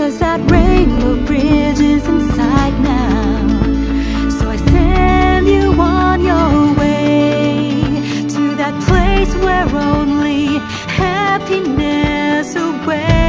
Cause that rainbow bridge is in sight now. So I send you on your way to that place where only happiness awaits.